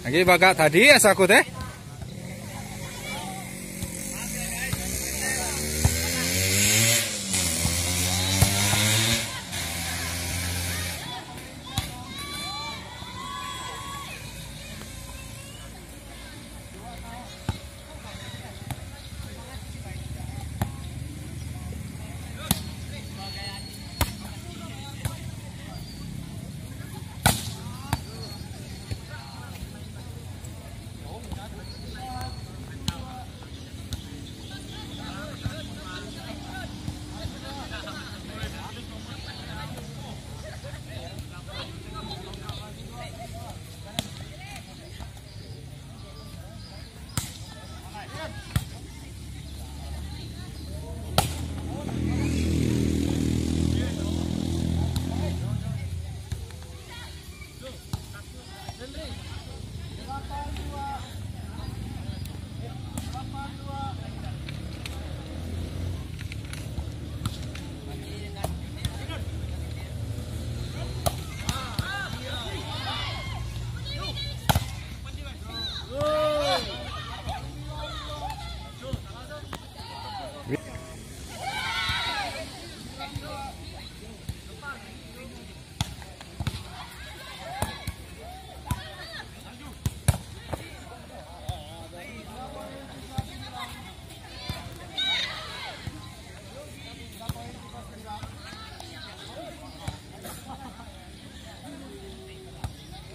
Lagi baga tadi ya saku teh.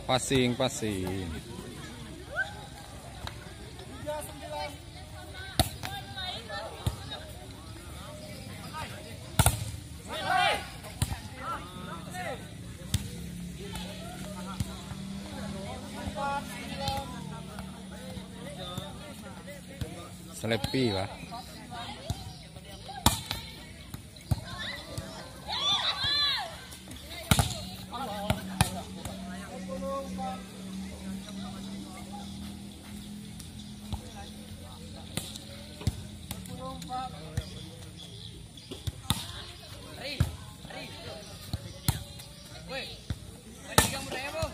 Pasing, pasing. Selepi lah. Kok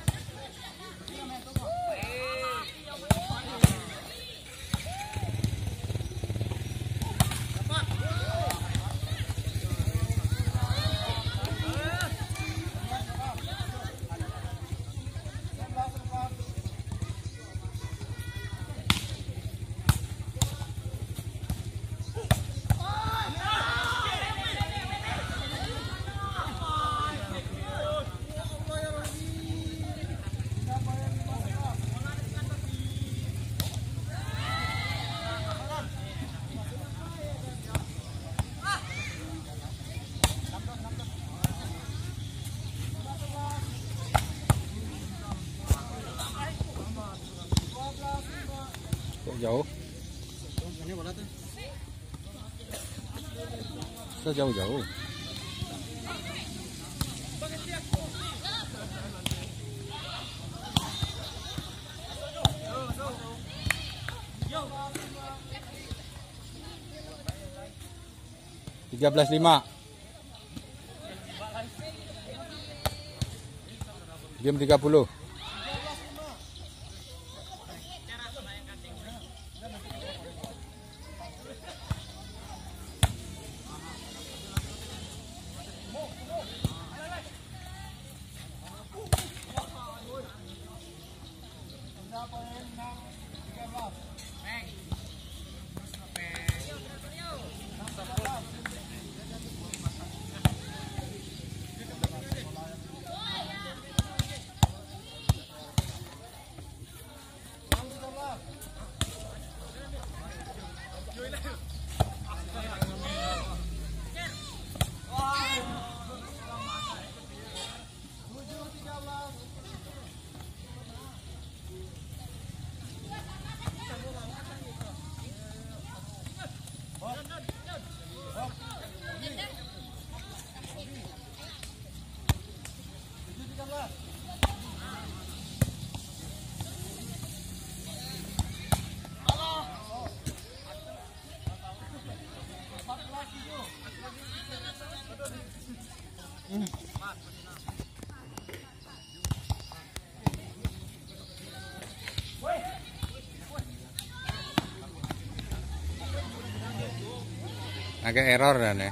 Sejauh-jauh. Tiga belas lima. Game tiga puluh. Agak error dan ya.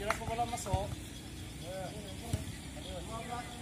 Kira ko pala masok. Baik.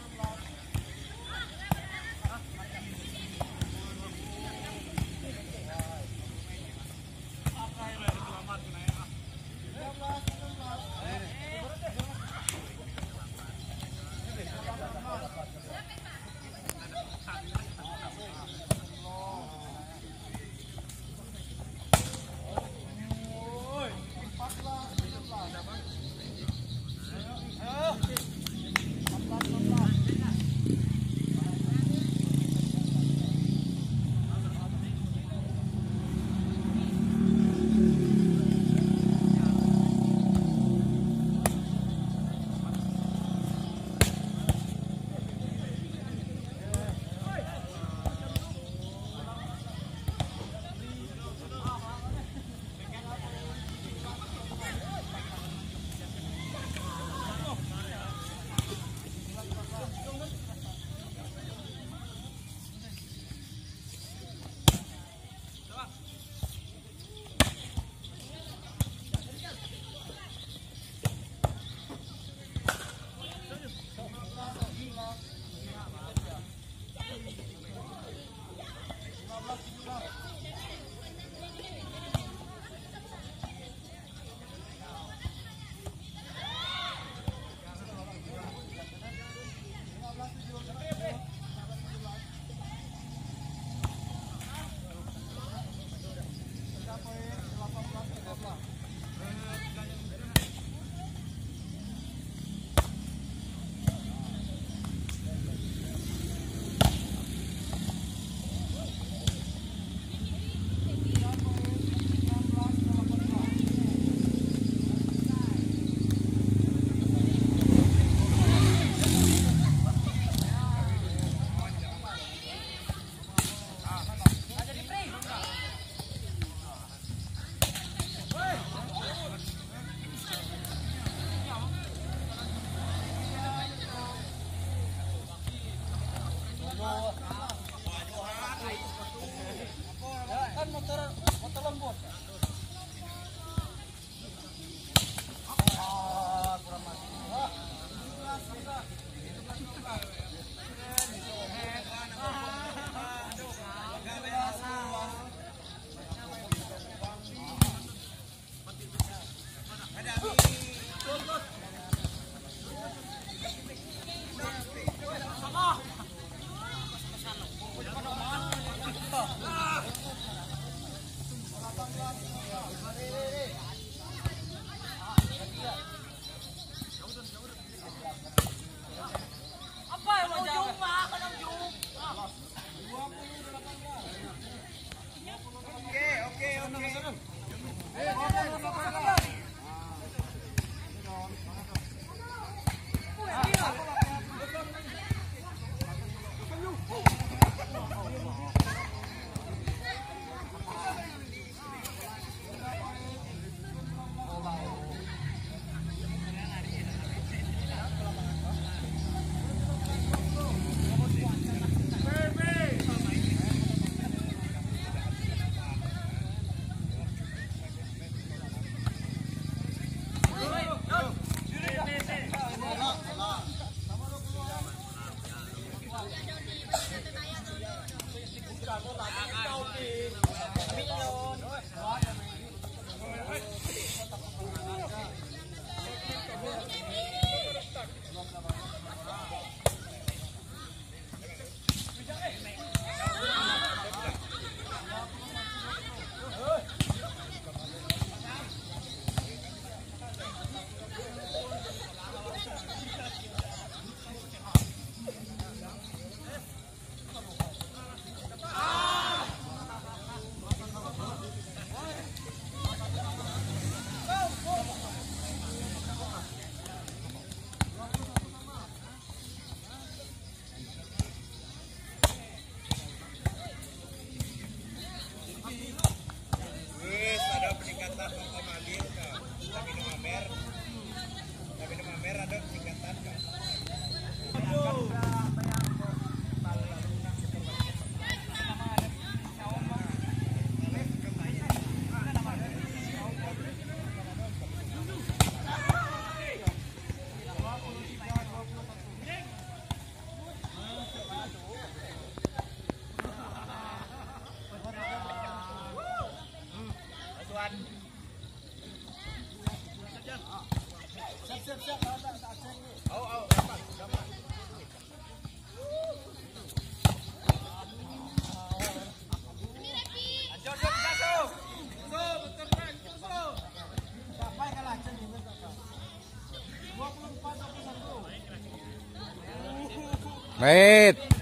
Ayo.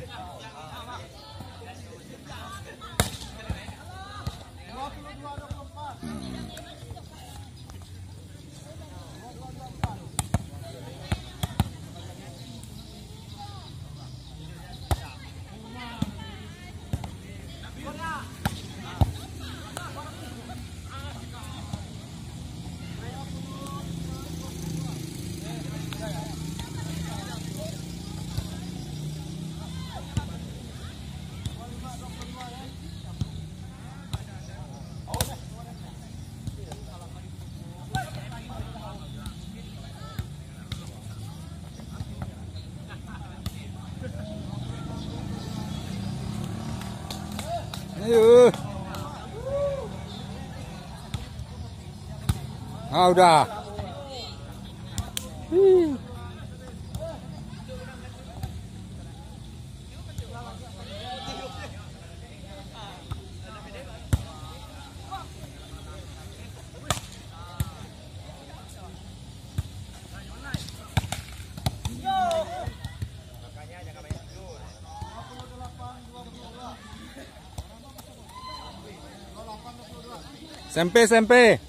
Ah udah. Sempe sempe.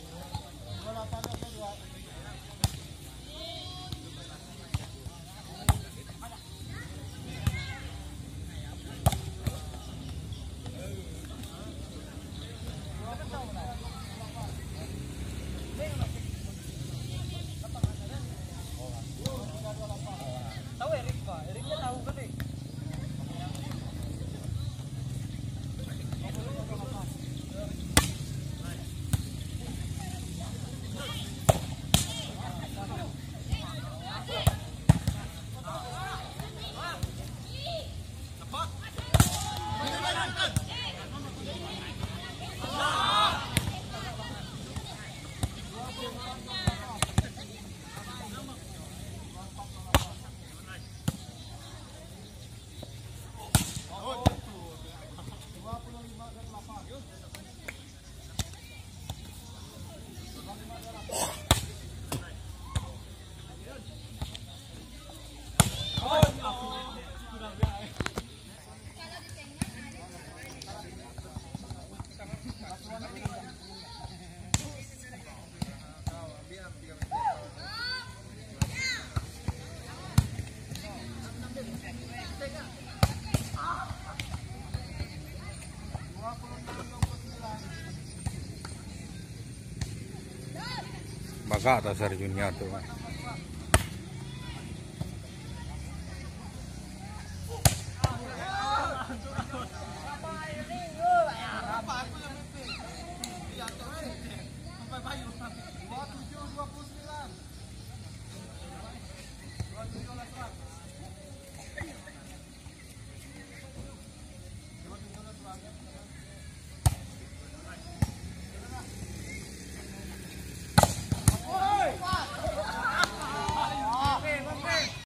Baga atas Junior tuh.